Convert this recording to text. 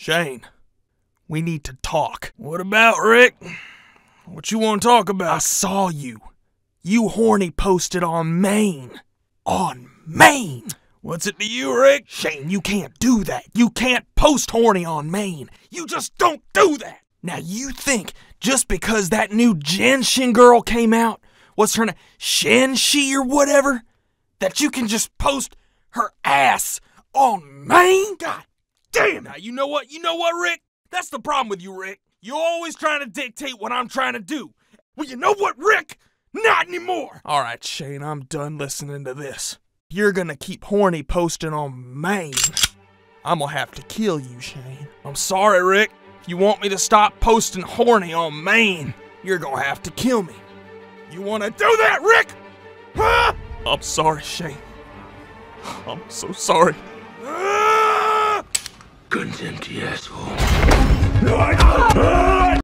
Shane, we need to talk. What about, Rick? What you want to talk about? I saw you. You horny posted on main. On main! What's it to you, Rick? Shane, you can't do that. You can't post horny on main. You just don't do that. Now you think just because that new Genshin girl came out, what's her name, Shenshi or whatever, that you can just post her ass on main? God damn Now, you know what? You know what, Rick? That's the problem with you, Rick. You're always trying to dictate what I'm trying to do. Well, you know what, Rick? Not anymore. All right, Shane, I'm done listening to this. You're gonna keep horny posting on main. I'm gonna have to kill you, Shane. I'm sorry, Rick. If you want me to stop posting horny on main, you're gonna have to kill me. You want to do that, Rick? Huh? I'm sorry, Shane. I'm so sorry. Empty, asshole.